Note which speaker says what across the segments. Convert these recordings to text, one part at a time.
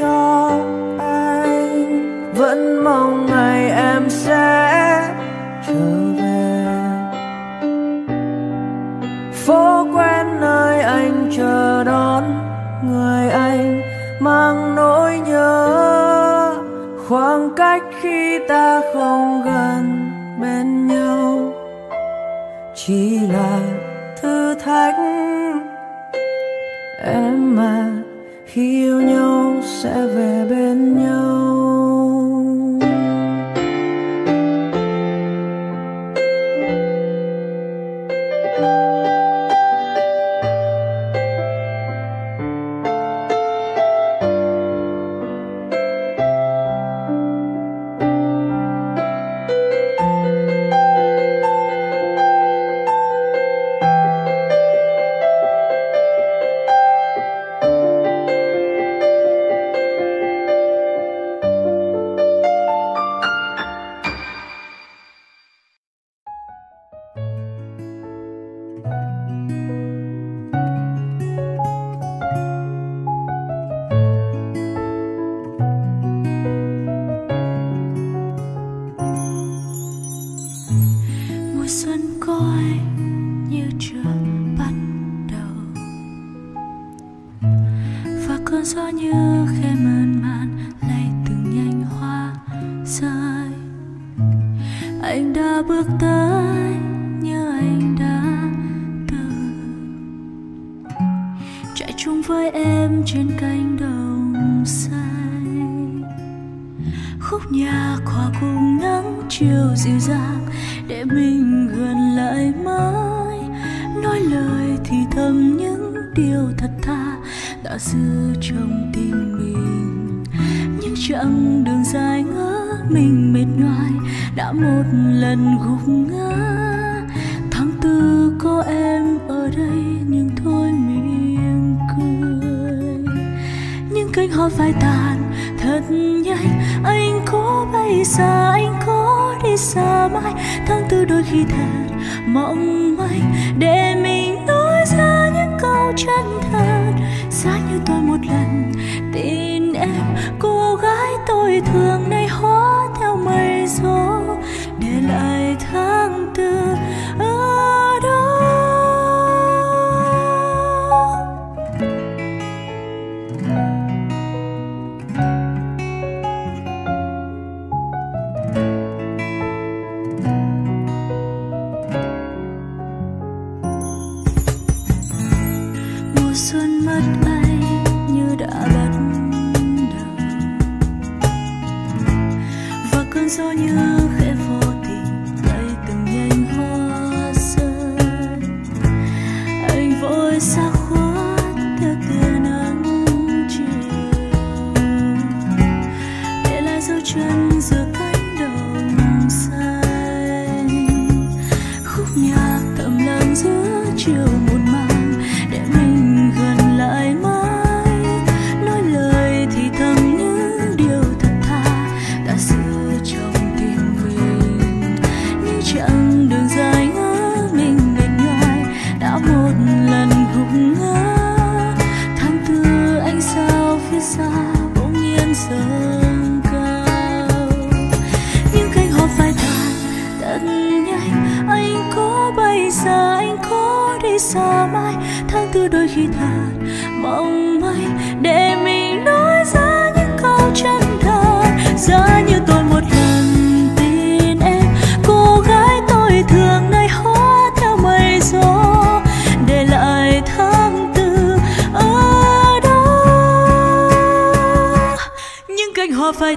Speaker 1: cho anh. Vẫn mong ngày em sẽ trở về. Phố quen nơi anh chờ đón người anh, mang nỗi nhớ. Khoảng cách khi ta không gần bên nhau, chỉ
Speaker 2: thầm những điều thật tha đã giữ trong tim mình. Những chặng đường dài ngỡ mình mệt nhoài đã một lần gục ngã. Tháng tư có em ở đây nhưng thôi mỉm cười. Những cánh hoa phai tàn thật nhanh, anh có bay xa, anh có đi xa mãi. Tháng tư đôi khi thật mong manh để mình nhau chân thật giá như tôi một lần tin em, cô gái tôi thường nay hóa theo mây rồi. soñar. Sao mai, tháng tư đôi khi thật mong mây. Để mình nói ra những câu chân thật giá như tôi một lần tin em. Cô gái tôi thường nay hóa theo mây gió, để lại tháng tư ở đó. Những cánh hoa phai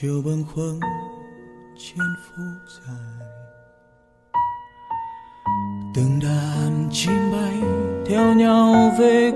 Speaker 3: chiều bâng khuâng trên phố dài từng đàn chim bay theo nhau về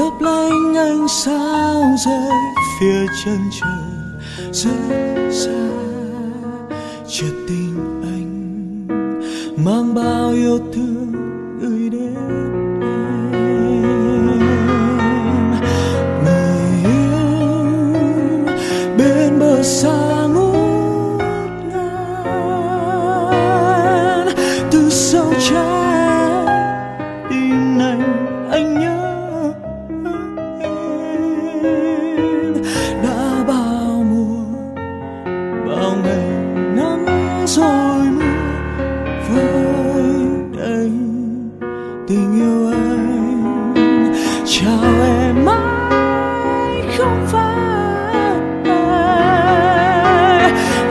Speaker 3: lấp lánh ánh sao rơi phía chân trời.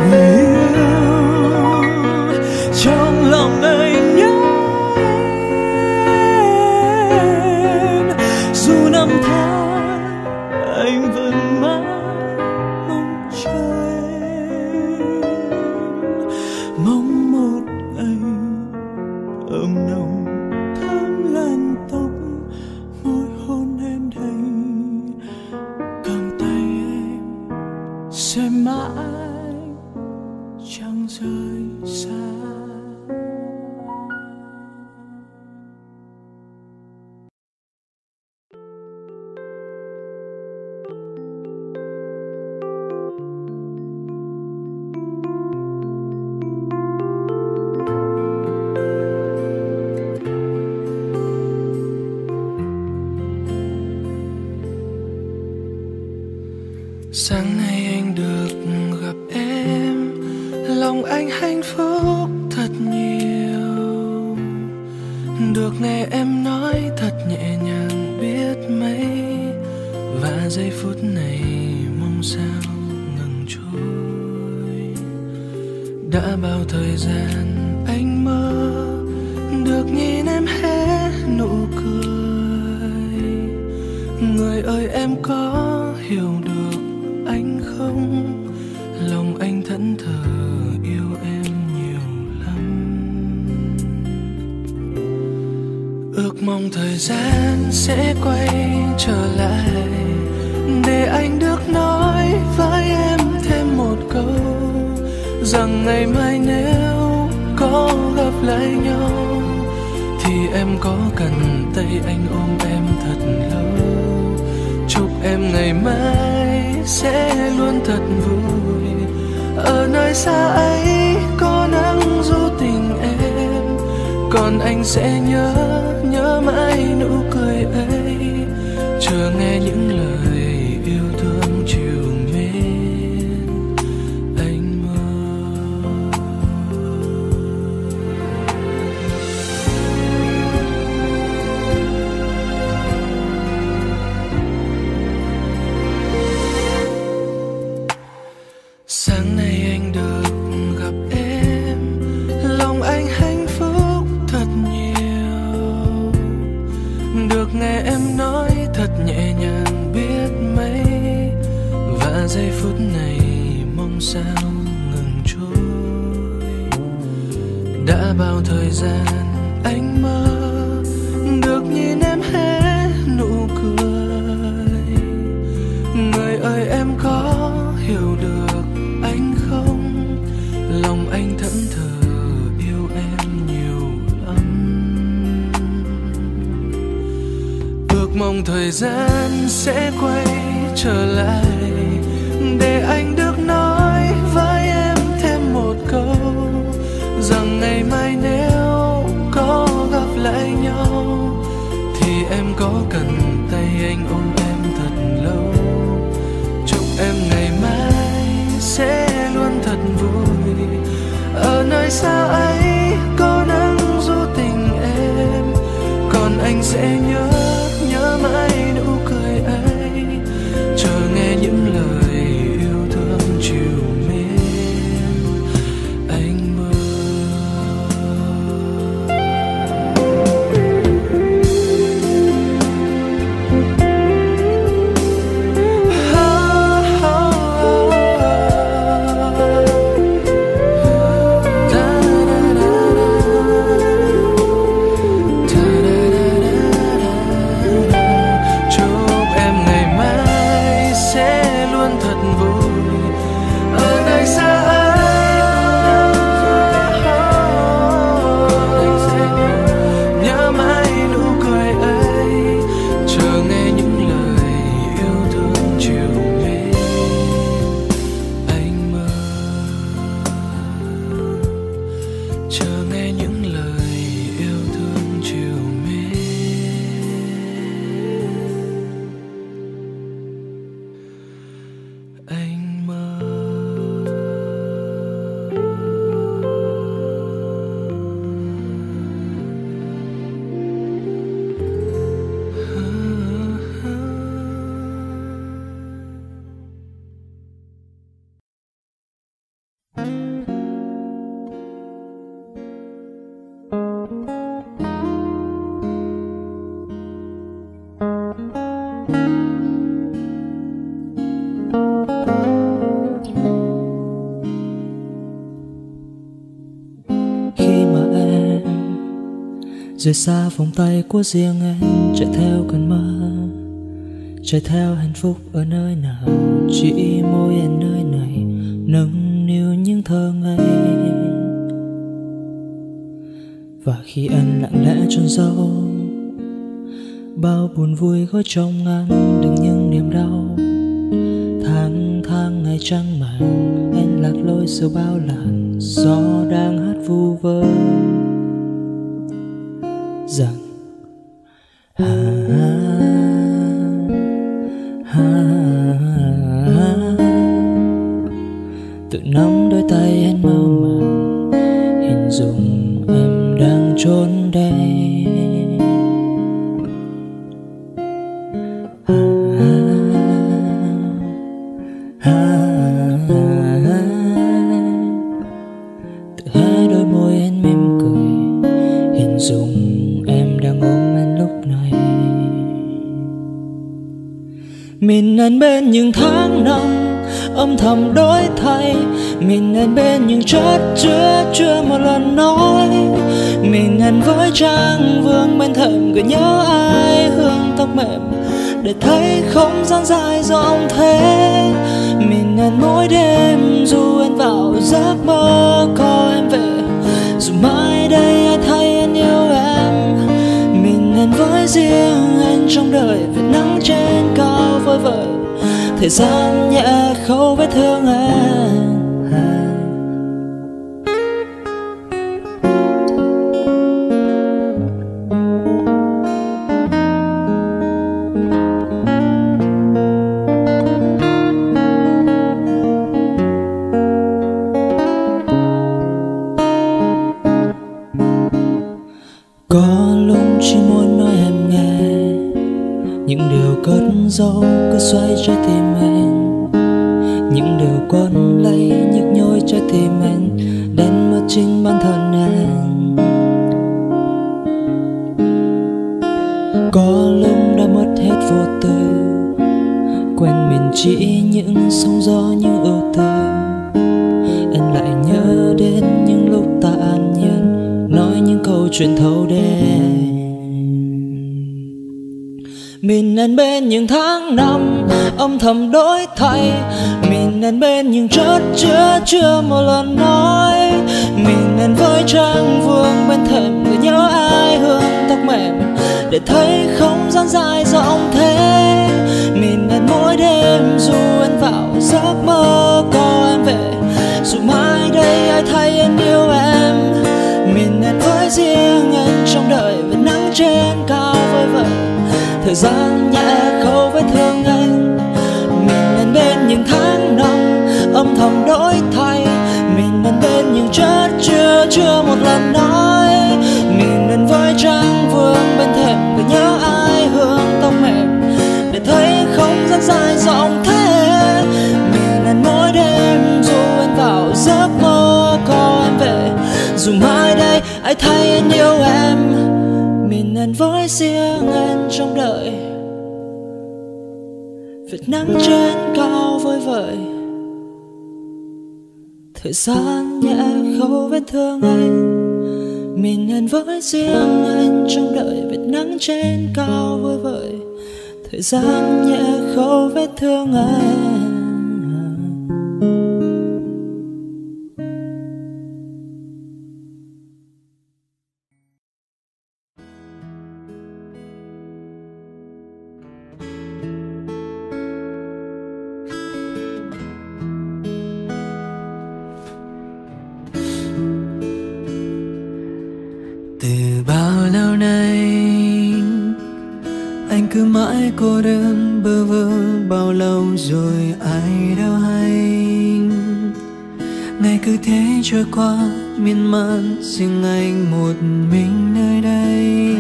Speaker 3: 雨 em
Speaker 4: ngày mai sẽ luôn thật vui. Ở nơi xa ấy có nắng du tình em, còn anh sẽ nhớ thời gian sẽ quay trở lại để anh được nói với em thêm một câu rằng ngày mai nếu có gặp lại nhau thì em có cần tay anh ôm em thật lâu. Chúc em ngày mai sẽ luôn thật vui. Ở nơi xa ấy
Speaker 5: rời xa vòng tay của riêng em, chạy theo cơn mơ. Chạy theo hạnh phúc ở nơi nào, chỉ môi em nơi này, nâng niu những thơ ngây. Và khi anh lặng lẽ chôn dấu bao buồn vui gói trong ngăn, đừng những niềm đau. Tháng tháng ngày trăng màng, anh lạc lối giữa bao làn gió đang hát vu vơ rằng ha ha tự nắm từ năm thời gian nhẹ khâu vết thương em. Chỉ những sóng gió những ưu tư em lại nhớ đến những lúc ta an nhiên nói những câu chuyện thâu đêm. Mình nên bên những tháng năm, âm thầm đổi thay. Mình nên bên những chất chứa chưa một lần nói. Mình nên với trang vương bên thềm người nhớ ai hương tóc mềm. Để thấy không gian dài rộng ông đêm, dù anh vào giấc mơ có em về, dù mai đây ai thay anh yêu em mình nên với riêng anh trong đời và nắng trên cao vơi vợi thời gian nhẹ khâu vết thương anh mình nên bên những tháng năm âm thầm đổi thay mình nên bên những chất chưa chưa một lần nói dù mai đây, ai thay anh yêu em? Mình anh với riêng anh trong đời. Vệt nắng trên cao vơi vợi thời gian nhẹ khâu vết thương anh. Mình anh với riêng anh trong đời. Vệt nắng trên cao vơi vợi thời gian nhẹ khâu vết thương anh.
Speaker 3: anh cứ mãi cô đơn bơ vơ bao lâu rồi ai đâu hay ngày cứ thế trôi qua, miên man riêng anh một mình nơi đây.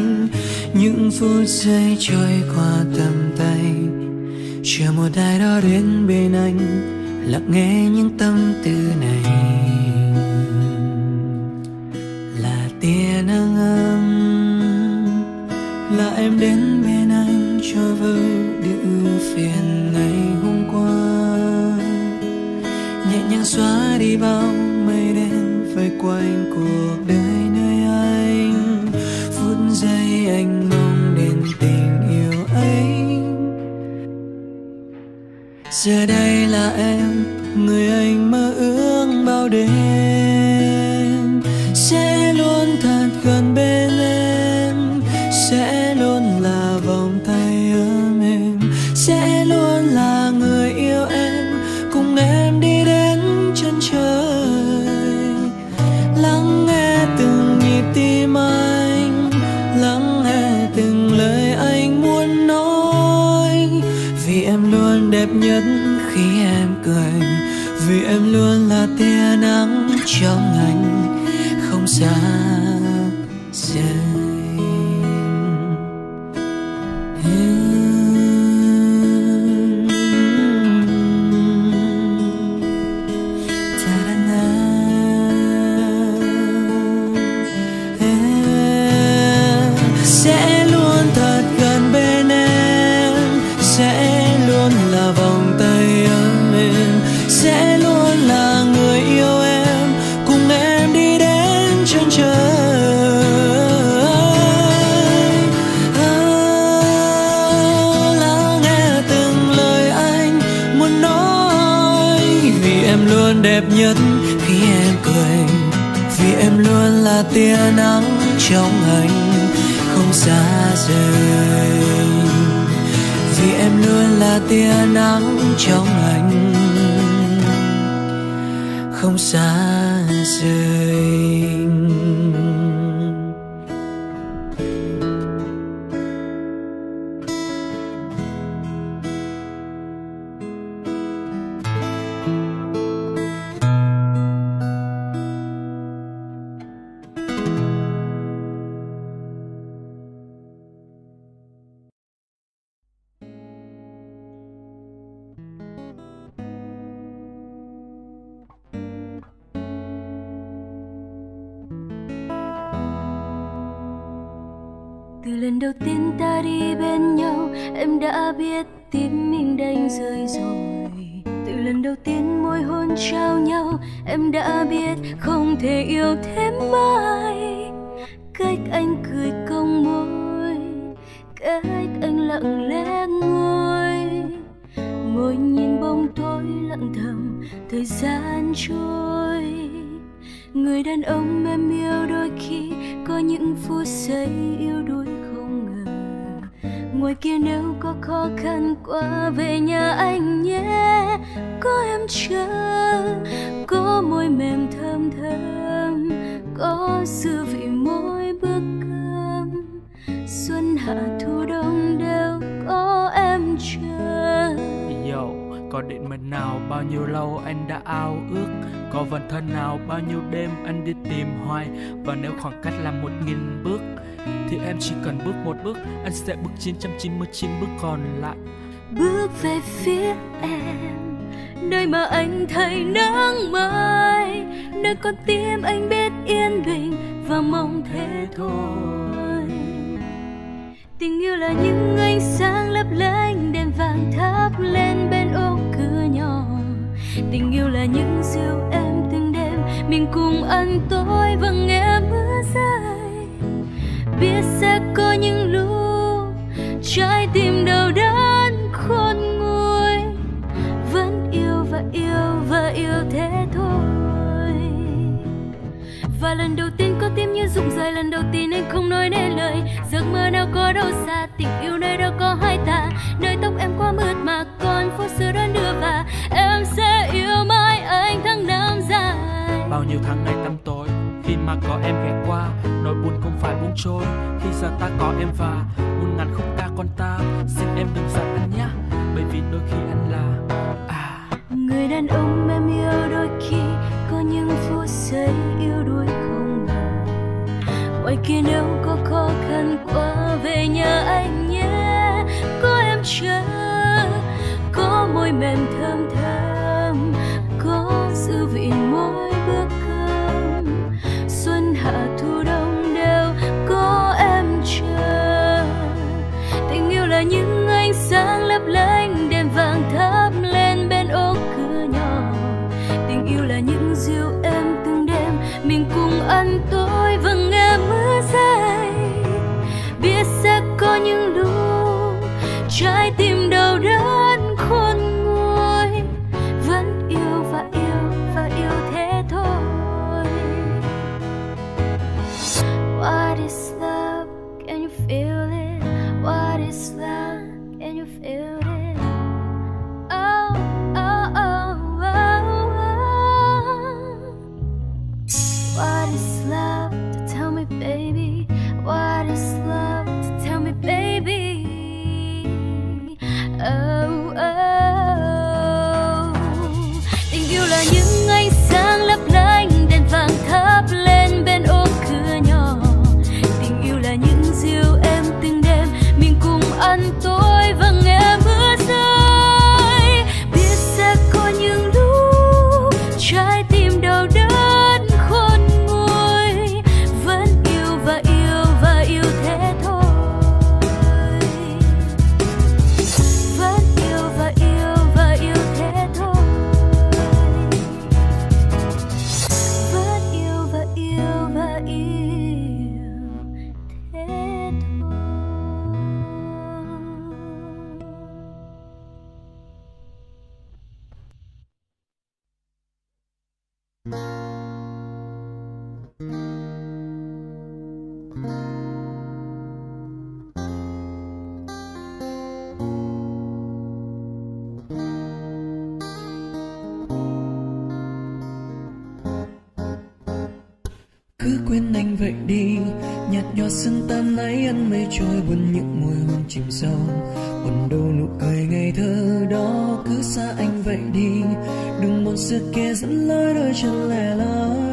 Speaker 3: Những phút giây trôi qua tầm tay, chờ một ai đó đến bên anh, lặng nghe những tâm tư này. Là tia nắng ấm, là em đến cho vỡ những ưu phiền ngày hôm qua. Nhẹ nhàng xóa đi bao mây đen vây quanh cuộc đời nơi anh. Phút giây anh mong đến tình yêu ấy. Giờ đây là em, người anh mơ ước bao đêm. Trong anh không xa trong anh không xa rời. Vì em luôn là tia nắng trong anh không xa rời.
Speaker 2: Em đã biết không thể yêu thêm mãi cách anh cười cong môi, cách anh lặng lẽ ngồi. Ngồi nhìn bóng tối lặng thầm, thời gian trôi. Người đàn ông em yêu đôi khi có những phút giây yêu đuối ngoài kia nếu có khó khăn qua về nhà anh nhé. Có em chờ có môi mềm thơm thơm. Có dư vị mỗi bữa cơm xuân hạ thu đông đều có em chờ
Speaker 6: dầu có định mệnh nào, bao nhiêu lâu anh đã ao ước? Có vận thân nào, bao nhiêu đêm anh đi tìm hoài? Và nếu khoảng cách là một nghìn bước thì em chỉ cần bước một bước, Anh sẽ bước 999 bước còn lại.
Speaker 2: Bước về phía em, nơi mà anh thấy nắng mai, nơi con tim anh biết yên bình và mong thế thôi. Tình yêu là những ánh sáng lấp lánh đèn vàng thắp lên bên ô cửa nhỏ. Tình yêu là những rượu em từng đêm, mình cùng ăn tối và nghe mưa rơi biết sẽ có những lúc trái tim đau đớn khôn nguôi. Vẫn yêu và yêu và yêu thế thôi. Và lần đầu tiên có tim như rụng rời, lần đầu tiên anh không nói nên lời. Giấc mơ nào có đâu xa, tình yêu nơi đâu có hai ta nơi tóc em quá mượt mà còn phố xưa đã đưa và em sẽ yêu
Speaker 6: Bao nhiêu tháng ngày tăm tối, Khi mà có em ghé qua, Nỗi buồn không phải buông trôi. Khi giờ ta có em và Muôn ngàn khúc ca con ta, Xin em đừng giận anh nhé Bởi vì đôi khi anh là À.
Speaker 2: Người đàn ông em yêu đôi khi có những phút giây yêu đuối không ngờ. Ngoài kia nếu có khó khăn quá về nhà anh nhé, có em chờ, có môi mềm thơm thơm
Speaker 3: quên anh vậy đi. Nhạt nhòa sân tan nãy ăn mây trôi, buồn những môi hôn chìm sâu. Buồn đâu nụ cười ngày thơ đó, cứ xa anh vậy đi. Đừng một xưa kia dẫn lối đôi chân lẻ loi.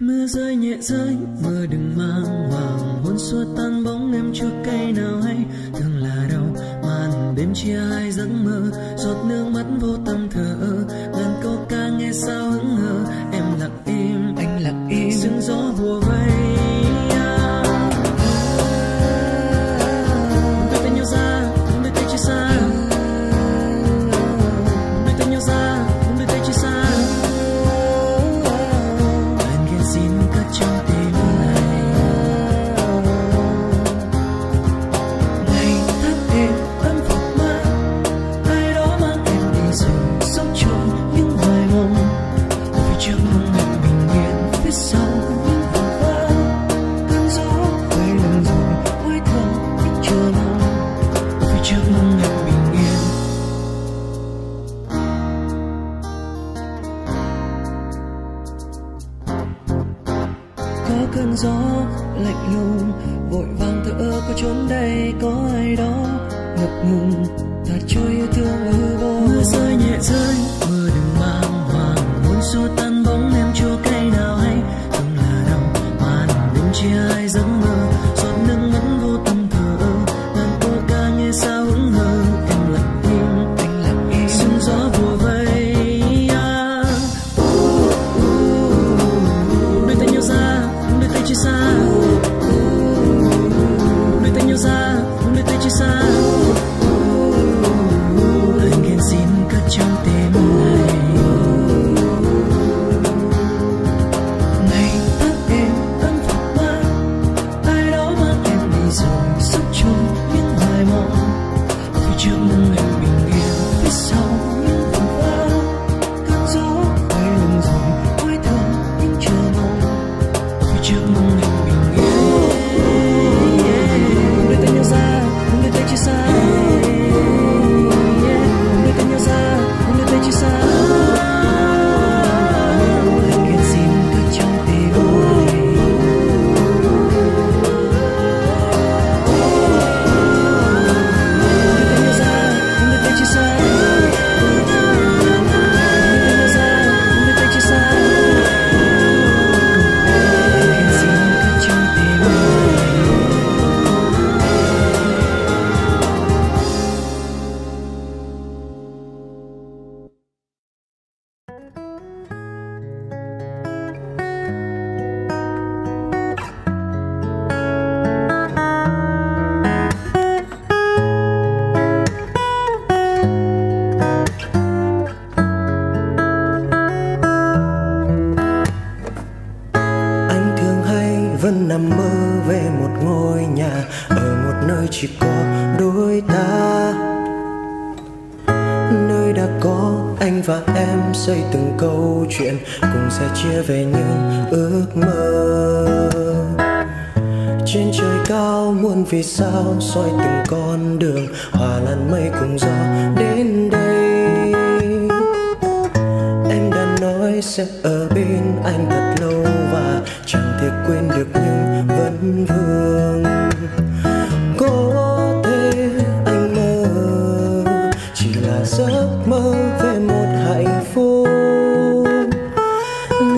Speaker 3: Mưa rơi nhẹ rơi, mưa đừng mang hoàng hôn xua tan bóng em chua cây nào hay. Thường là đau màn đêm chia hai giấc mơ, giọt nước mắt vô tâm thở ngàn câu ca nghe sao hững hờ
Speaker 1: 走过 từng câu chuyện cùng sẽ chia về những ước mơ. Trên trời cao muôn vì sao soi từng con đường, hòa lan mây cùng gió đến đây. Em đã nói sẽ ở bên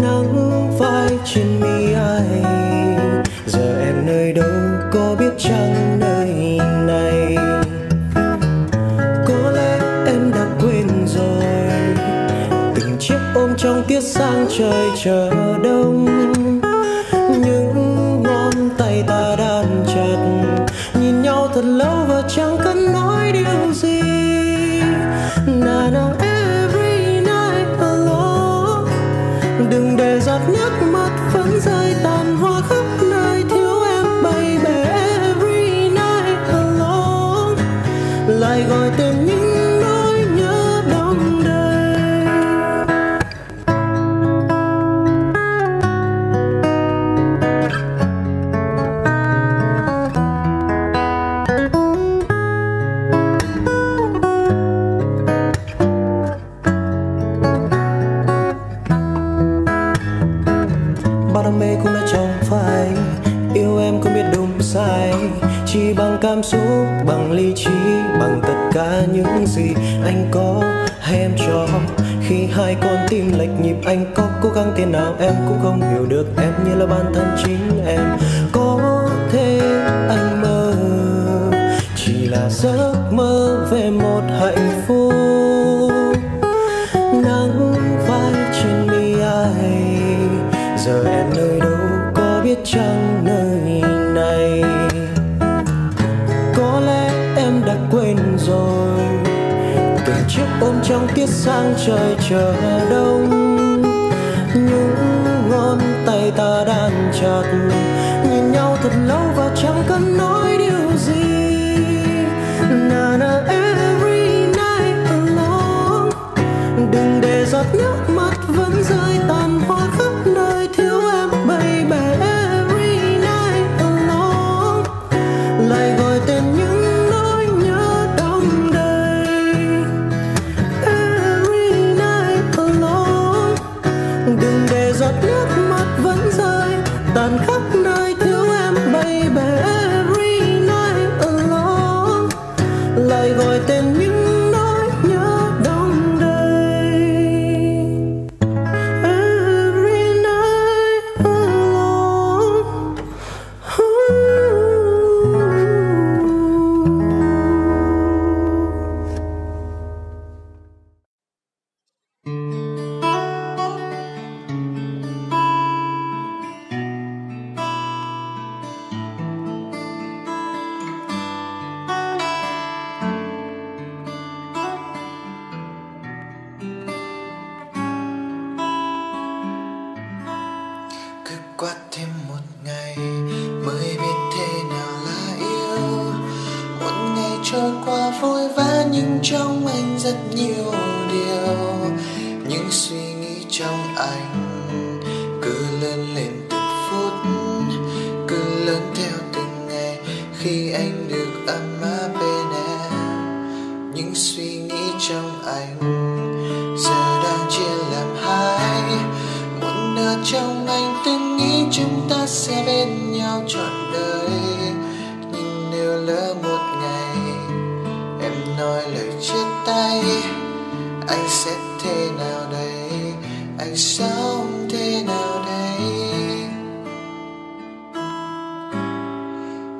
Speaker 1: nắng vai trên mi ai. Giờ em nơi đâu có biết chăng nơi này. Có lẽ em đã quên rồi. Từng chiếc ôm trong tiết sang trời chờ đông. Cả những gì anh có hay em cho. Khi hai con tim lệch nhịp, anh có cố gắng thế nào em cũng không hiểu được. Em như là bản thân chính em, có thể anh mơ. Chỉ là giấc mơ trời chờ đông. Những ngón tay ta đan chặt nhìn nhau thật lâu và chẳng cần nói điều gì. Na na, every night alone, đừng để giọt nước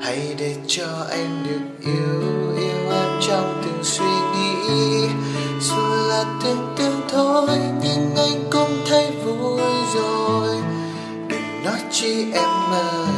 Speaker 3: hãy để cho anh được yêu yêu em trong từng suy nghĩ. Dù là tưởng tượng thôi, nhưng anh cũng thấy vui rồi. Đừng nói chi em ơi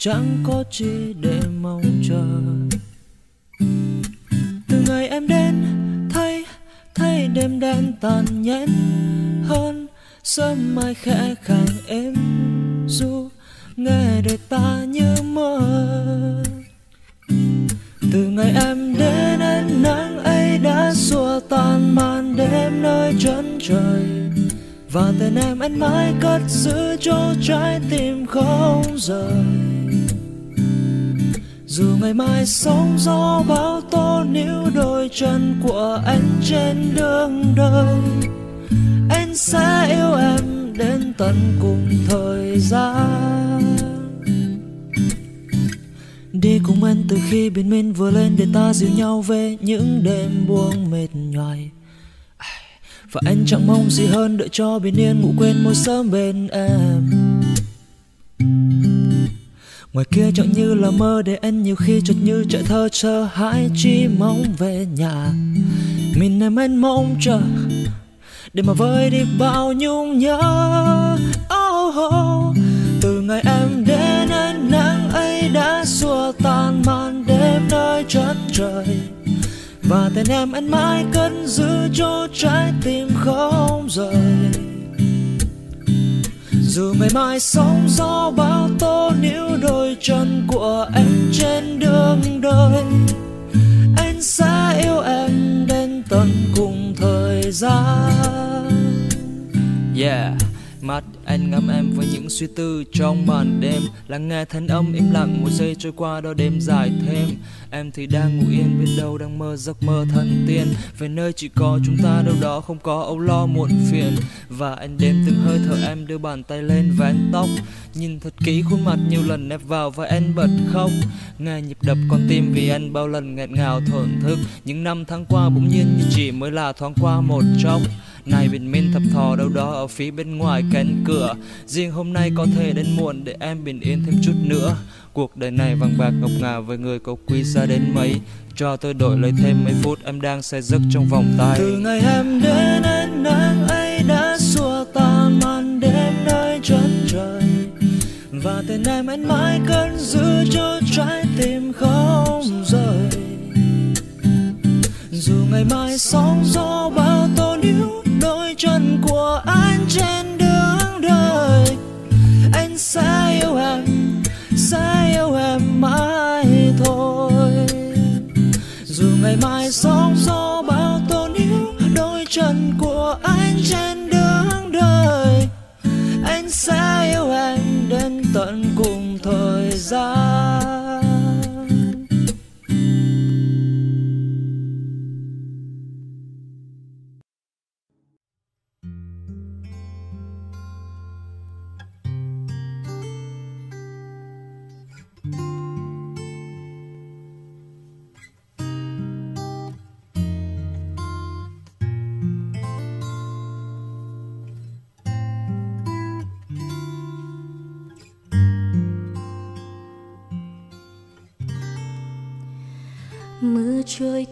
Speaker 5: chẳng có chi để trên đường đời. Anh sẽ yêu em đến tận cùng thời gian. Đi cùng anh từ khi bình minh vừa lên để ta dìu nhau về những đêm buông mệt nhoài. Và anh chẳng mong gì hơn đợi cho bình yên ngủ quên môi sớm bên em. Ngoài kia chẳng như là mơ để anh nhiều khi chợt như chạy thơ chờ hãi chỉ mong về nhà. Mình em anh mong chờ để mà vơi đi bao nhung nhớ. Oh, oh. từ ngày em đến ánh nắng ấy đã xua tan màn đêm nơi chân trời. Và tên em anh mãi cất giữ cho trái tim không rời. Dù ngày mai sóng gió bão tố níu đôi chân của anh trên đường đời anh sẽ yêu em đến tận cùng thời gian. Yeah mắt, anh ngắm em với những suy tư trong màn đêm. Lắng nghe thanh âm im lặng, một giây trôi qua đó đêm dài thêm. Em thì đang ngủ yên bên đâu đang mơ giấc mơ thần tiên. Về nơi chỉ có chúng ta, đâu đó không có âu lo muộn phiền. Và anh đếm từng hơi thở em đưa bàn tay lên vén tóc. Nhìn thật kỹ khuôn mặt nhiều lần nép vào và anh bật khóc. Nghe nhịp đập con tim vì anh bao lần nghẹn ngào thổn thức. Những năm tháng qua bỗng nhiên như chỉ mới là thoáng qua một chốc này bình minh thập thò đâu đó ở phía bên ngoài cánh cửa. Riêng hôm nay có thể đến muộn để em bình yên thêm chút nữa. Cuộc đời này vàng bạc ngọc ngà với người có quý giá đến mấy. Cho tôi đổi lấy thêm mấy phút, em đang say giấc trong vòng tay. Từ ngày em đến anh nắng ấy đã xua tan màn đêm nơi chân trời. Và tên em anh mãi cất giữ cho trái tim không rời. Dù ngày mai sóng gió bao tô níu trên đường đời. Anh sẽ yêu em đến tận cùng thời gian.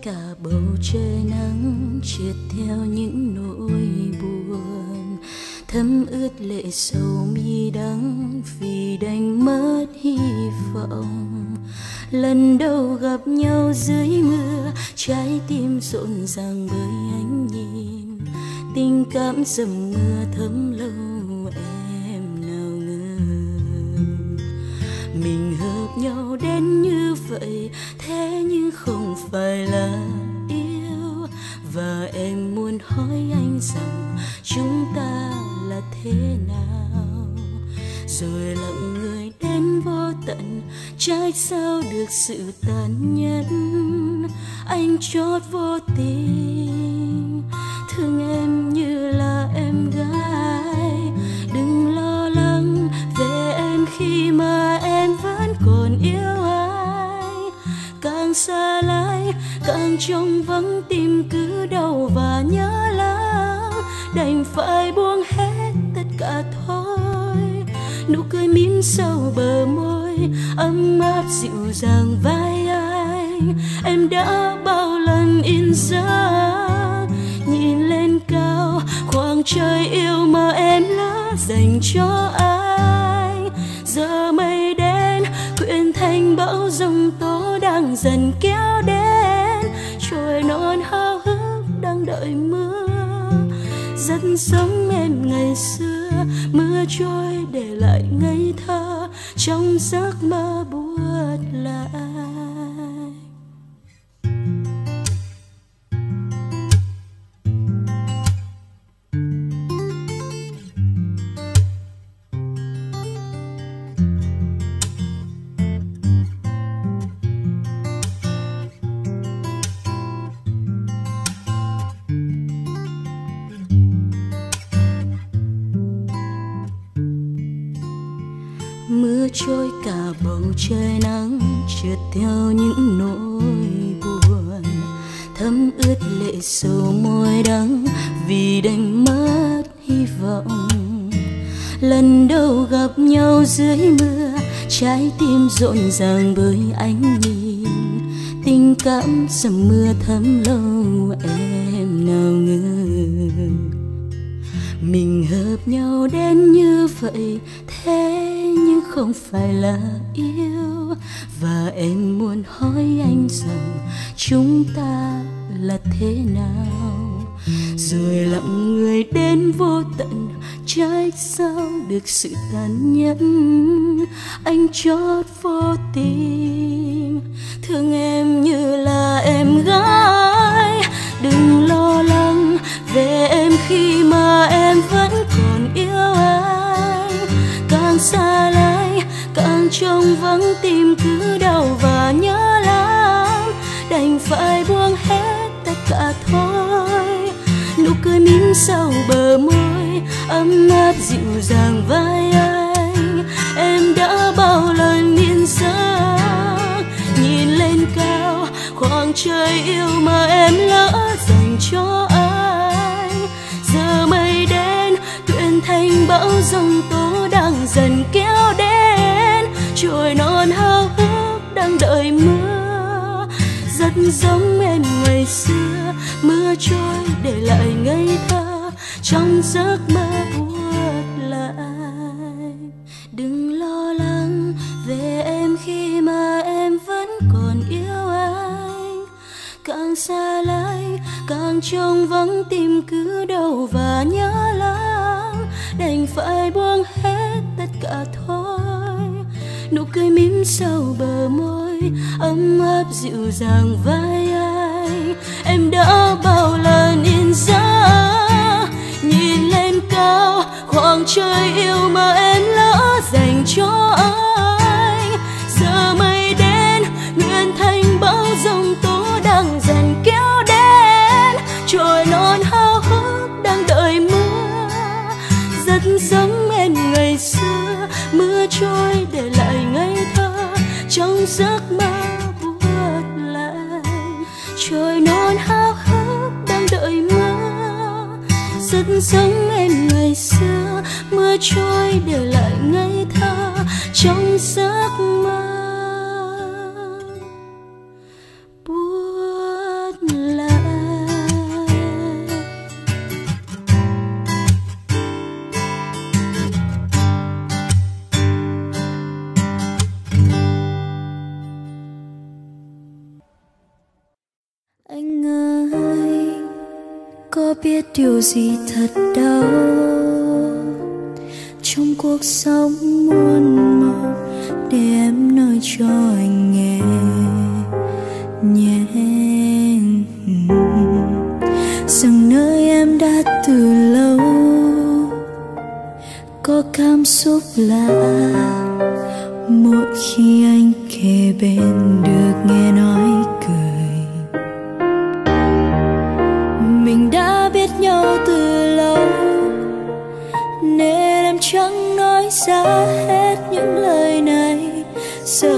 Speaker 2: Cả bầu trời nắng triệt theo những nỗi buồn. Thấm ướt lệ sầu mi đắng vì đành mất hy vọng. Lần đầu gặp nhau dưới mưa, trái tim rộn ràng bởi ánh nhìn. Tình cảm dầm mưa thấm lâu em nào ngờ. Mình hợp nhau đến như vậy, thế nhưng không phải là yêu. Và em muốn hỏi anh rằng chúng ta là thế nào? Rồi lặng người đến vô tận trái sao được sự tàn nhẫn? Anh chót vô tình, thương em như là em gái. Đừng lo lắng về em khi mà em vẫn còn yêu càng xa lái, càng trông vắng tim cứ đau và nhớ lắm đành phải buông hết tất cả thôi. Nụ cười mím sâu bờ môi, ấm áp dịu dàng vai anh. Em đã bao lần in dáng nhìn lên cao, khoảng trời yêu mà em đã dành cho anh. Giờ mây đen, quyện thành bão giông tố đang dần kéo đến, trôi non hao hức đang đợi mưa. Rất giống em ngày xưa, mưa trôi để lại ngây thơ trong giấc mơ buốt lạnh bầu trời nắng trượt theo những nỗi buồn. Thấm ướt lệ sầu môi đắng vì đánh mất hy vọng. Lần đầu gặp nhau dưới mưa, trái tim rộn ràng bởi ánh nhìn. Tình cảm dầm mưa thấm lâu em nào ngờ. Mình hợp nhau đến như vậy không phải là yêu. Và em muốn hỏi anh rằng chúng ta là thế nào? Rồi lặng người đến vô tận, trái sao được sự tàn nhẫn. Anh chót vô tình, thương em trong vắng tim cứ đau và nhớ lắm. Đành phải buông hết tất cả thôi. Nụ cười mím sau bờ môi, ấm áp dịu dàng vai anh. Em đã bao lần nhìn dáng nhìn lên cao, khoảng trời yêu mà em lỡ dành cho anh. Giờ mây đen, tuyển thành bão rông rất giống em ngày xưa. Mưa trôi để lại ngây thơ trong giấc mơ buốt lại. Đừng lo lắng về em khi mà em vẫn còn yêu anh. Càng xa lánh càng trông vắng tim cứ đau và nhớ lắm đành phải buông hết tất cả thôi. Nụ cười mím sau bờ môi ấm áp dịu dàng vai anh. Em đã bao lần in dáng nhìn lên cao, khoảng trời yêu mà em lỡ dành cho anh. Giờ mây đen, nguyện thành bão giông trời non hao hức đang đợi mưa. Rất giống em ngày xưa, mưa trôi để lại ngây thơ. Trong giấc điều gì thật đau? Trong cuộc sống muôn màu để em nói cho anh nghe. Nhé. Rằng nơi em đã từ lâu có cảm xúc lạ. Mỗi khi anh kề bên được nghe nói trả hết những lời này. Giờ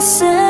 Speaker 2: sunset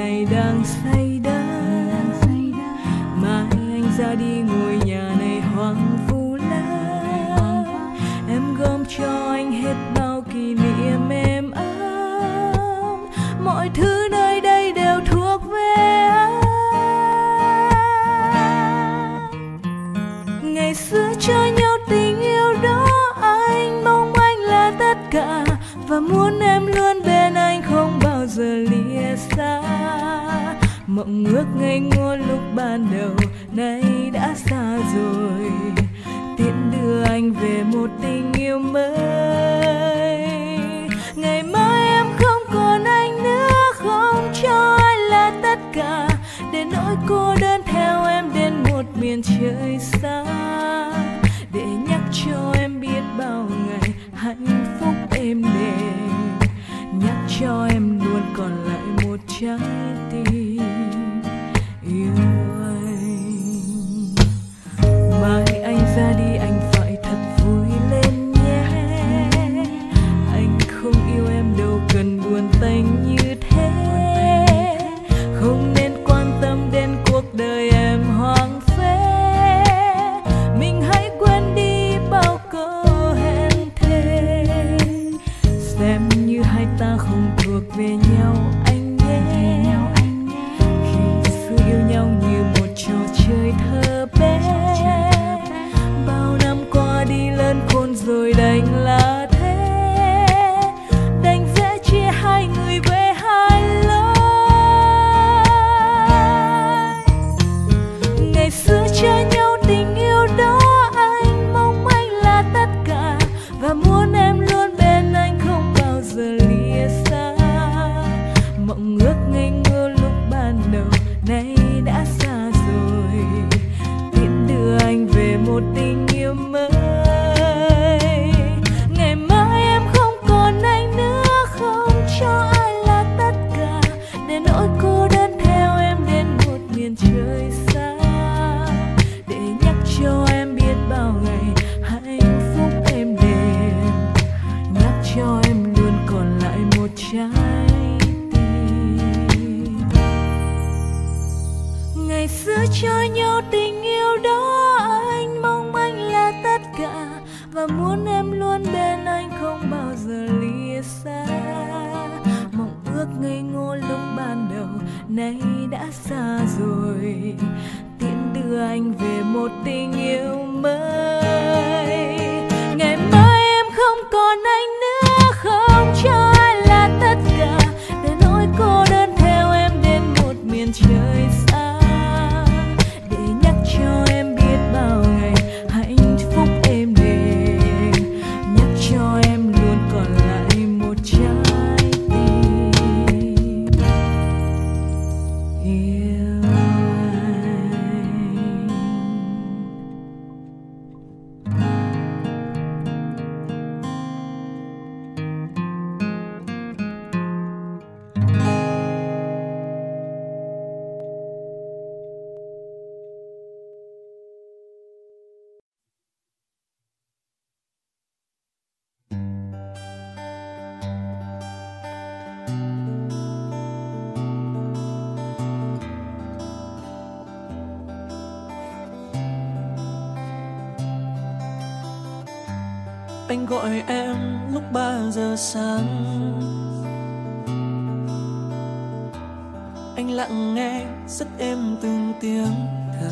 Speaker 2: ngày đang say đắm. Mai anh ra đi ngồi mộng ước ngây ngô lúc ban đầu, nay đã xa rồi. Tiễn đưa anh về một tình yêu mới. Ngày mai em không còn anh nữa, không cho anh là tất cả. Để nỗi cô đơn theo em đến một miền trời xa. Để nhắc cho em biết bao ngày hạnh phúc êm đềm. Nhắc cho em anh
Speaker 3: gọi em lúc 3 giờ sáng. Anh lặng nghe rất êm từng tiếng thở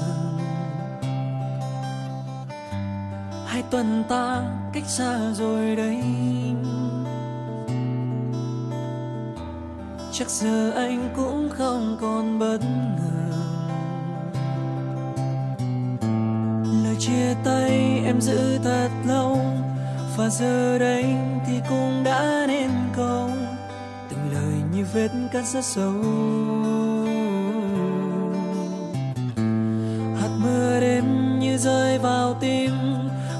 Speaker 3: Hai tuần ta cách xa rồi đây, Chắc giờ anh cũng không còn bất ngờ. Lời chia tay em giữ thật lâu và giờ đây thì cũng đã nên câu từng lời như vết cắt rất sâu. Hạt mưa đêm như rơi vào tim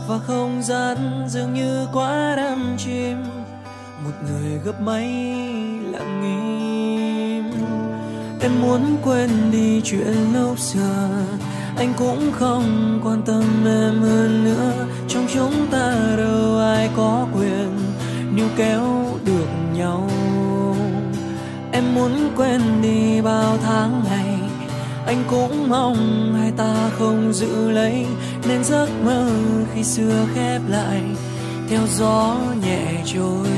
Speaker 3: và không gian dường như quá đắm chìm. Một người gấp máy lặng im. Em muốn quên đi chuyện lúc xưa, anh cũng không quan tâm em hơn nữa chúng ta đâu ai có quyền níu kéo được nhau. Em muốn quên đi bao tháng ngày, anh cũng mong hai ta không giữ lấy, nên giấc mơ khi xưa khép lại, theo gió nhẹ trôi.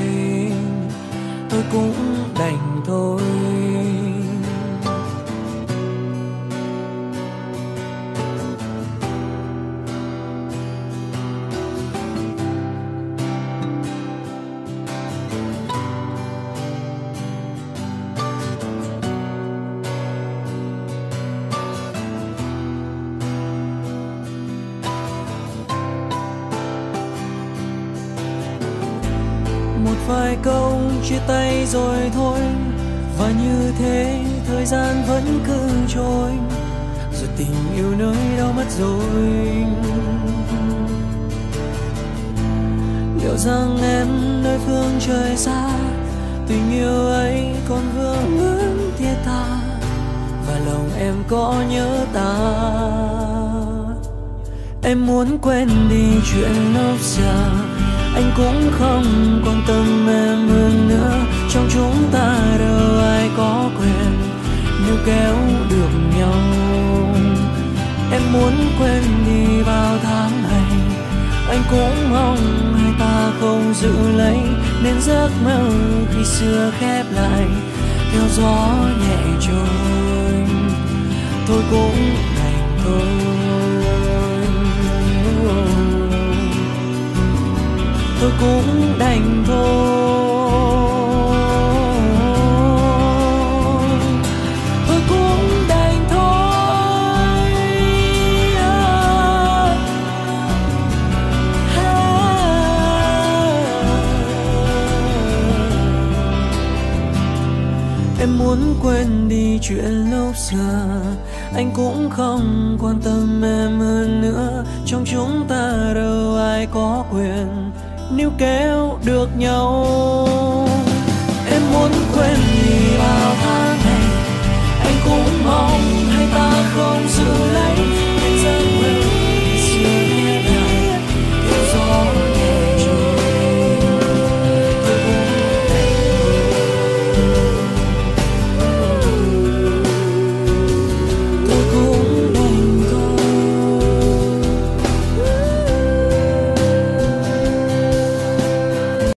Speaker 3: Tôi cũng đành thôi. Vẫn cứ trôi rồi tình yêu nơi đâu mất rồi. Liệu rằng em nơi phương trời xa, tình yêu ấy còn vương vấn tia ta, và lòng em có nhớ ta. Em muốn quên đi chuyện lúc giờ anh cũng không quan tâm em hơn nữa. Trong chúng ta đâu ai có quyền níu kéo được nhau. Em muốn quên đi bao tháng ngày, anh cũng mong hai ta không giữ lấy, nên giấc mơ khi xưa khép lại, theo gió nhẹ trôi. Thôi cũng đành thôi. Tôi cũng đành thôi. Muốn quên đi chuyện lúc xưa. Anh cũng không quan tâm em hơn nữa. Trong chúng ta đâu ai có quyền níu kéo được nhau. Em muốn quên đi bao tháng ngày. Anh cũng mong hai ta không giữ lấy